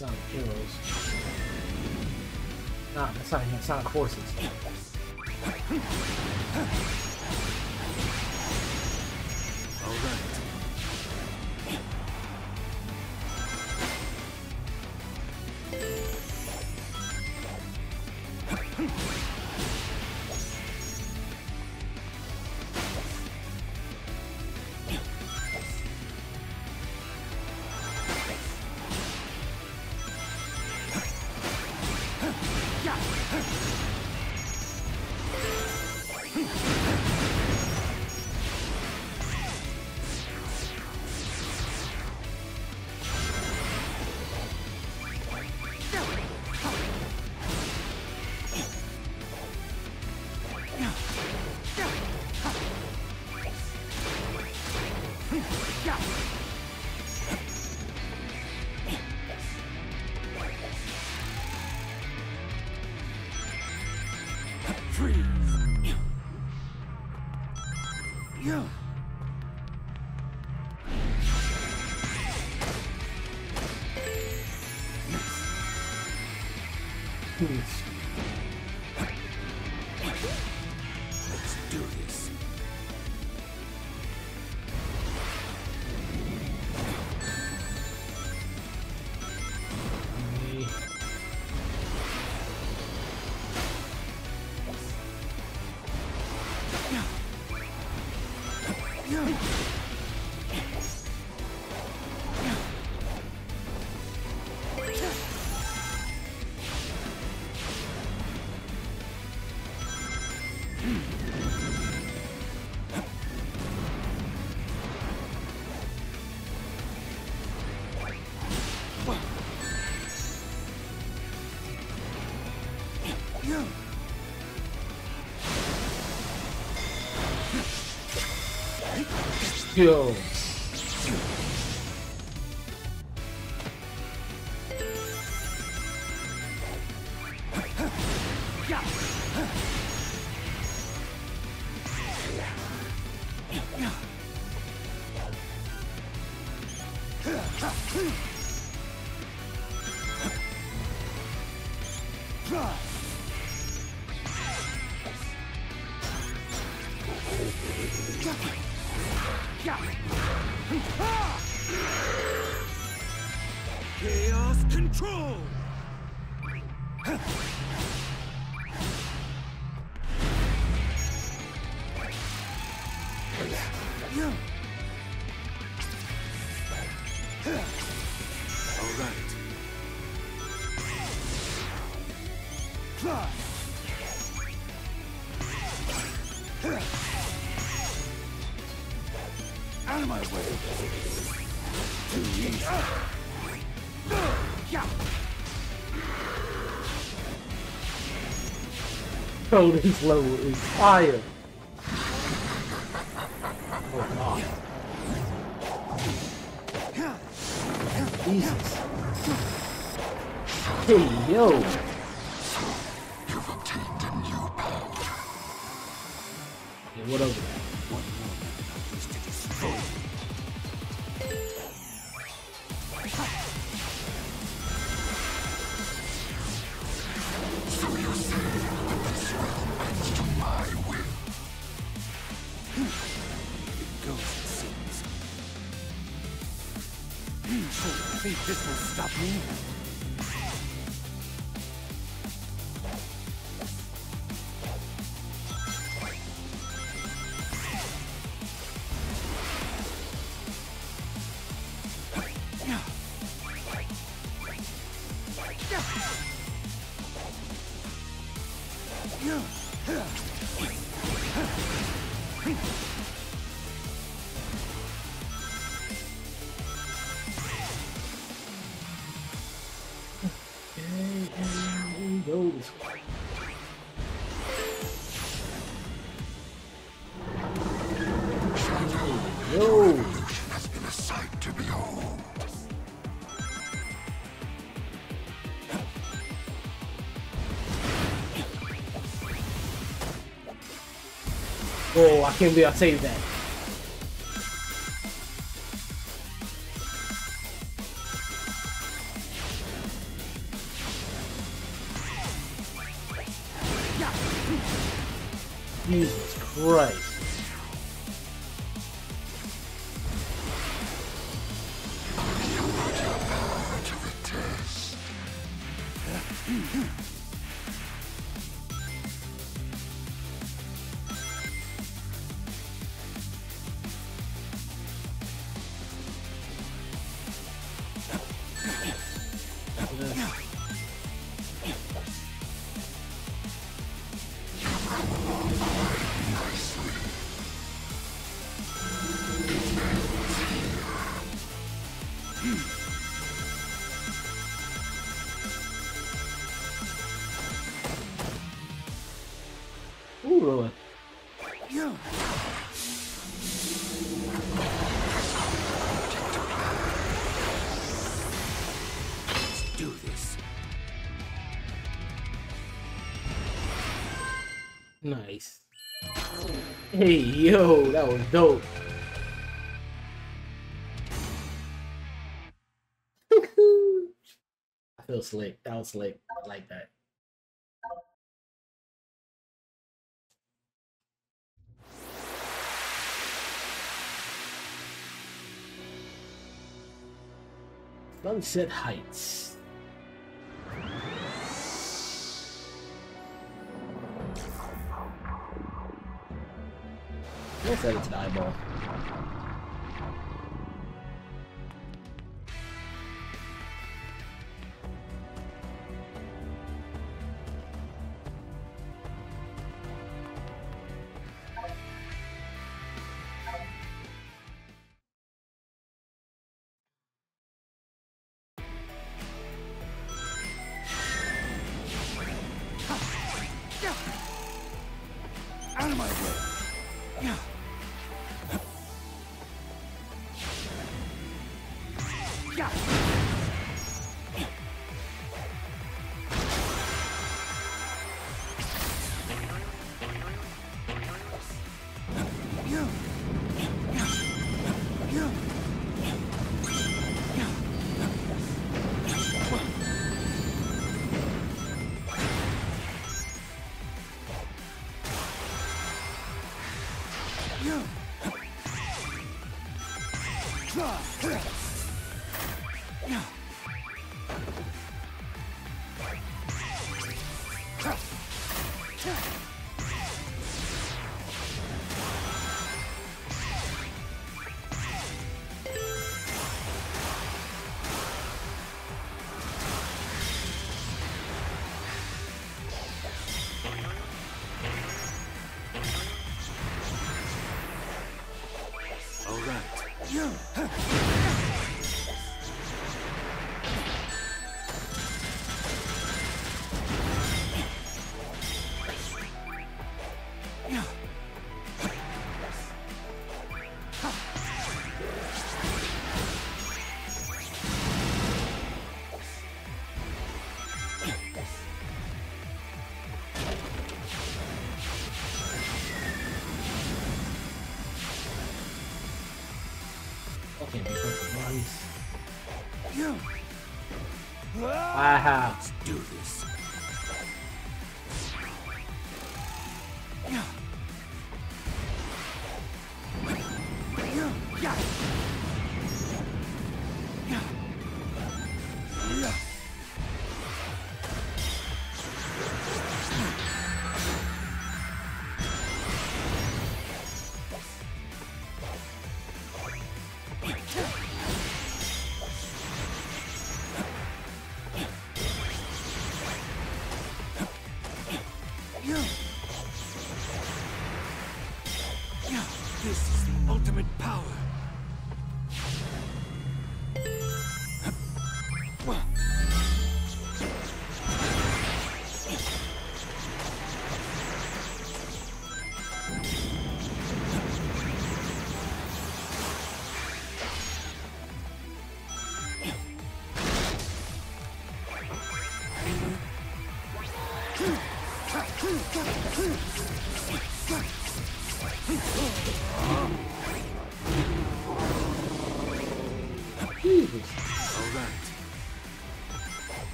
Sonic Heroes. Nah, that's not even Sonic Forces. All right. Let's Yo. Control. Bro, this level is fire. Oh god. Jesus. Hey, yo. You've obtained a new power. Yeah, what over this will stop me? Oh, I can't believe I saved that. Ooh, Rowan. Nice. Hey, yo, that was dope. I feel slick. That was slick. I like that. Sunset Heights. Let's add it to the eyeball. Yeah. All right. Because runs. Yeah. Wow. Let's do. This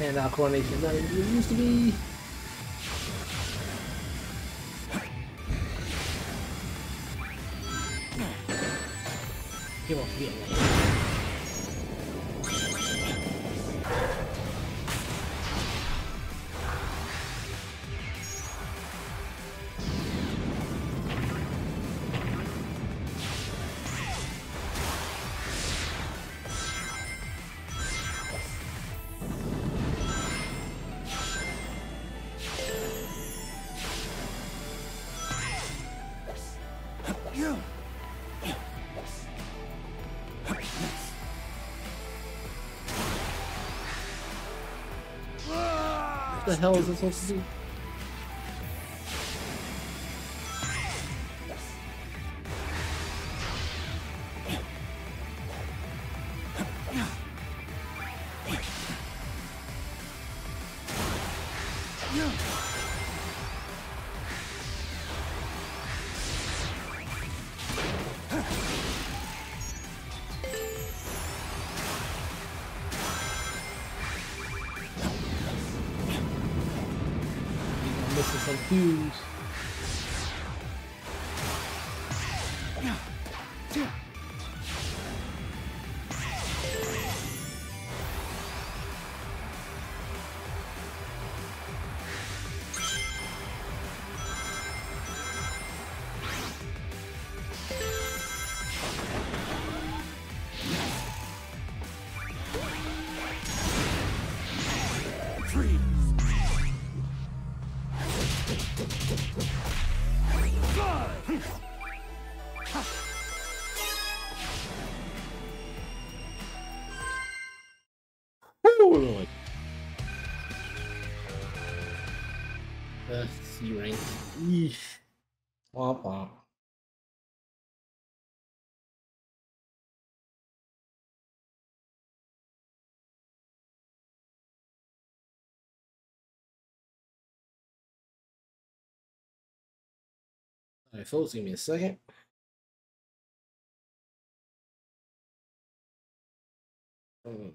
Hand-eye coordination even it used to be. On forgetting the hell is this supposed to do? I'm missing Uh, C rank. Eesh. Womp womp. Alright, folks, give me a second. Oh,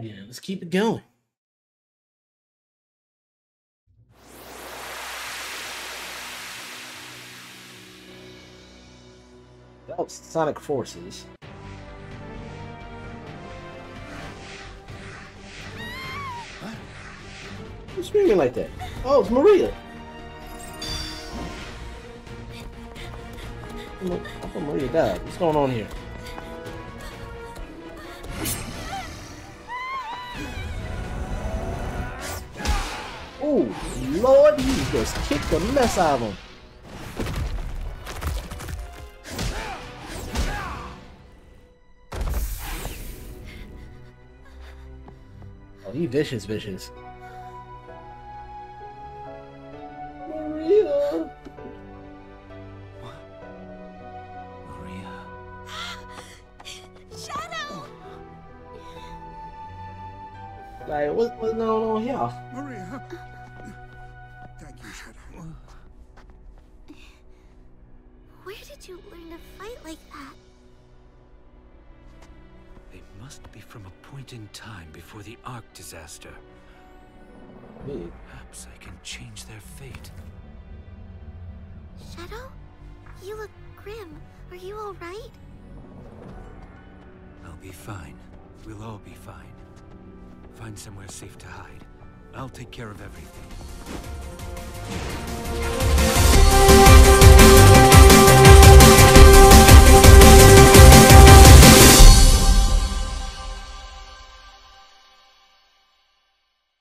Yeah, let's keep it going. That was Sonic Forces. What? Who's screaming like that? Oh, it's Maria. I thought Maria died. What's going on here? Oh, Lord, he just kicked the mess out of him. Oh, he vicious, vicious. Maria. Maria. Shadow! Like, what, what's going on here? Maria. From in time before the Ark disaster. Big. Perhaps I can change their fate. Shadow? You look grim. Are you alright? I'll be fine. We'll all be fine. Find somewhere safe to hide. I'll take care of everything.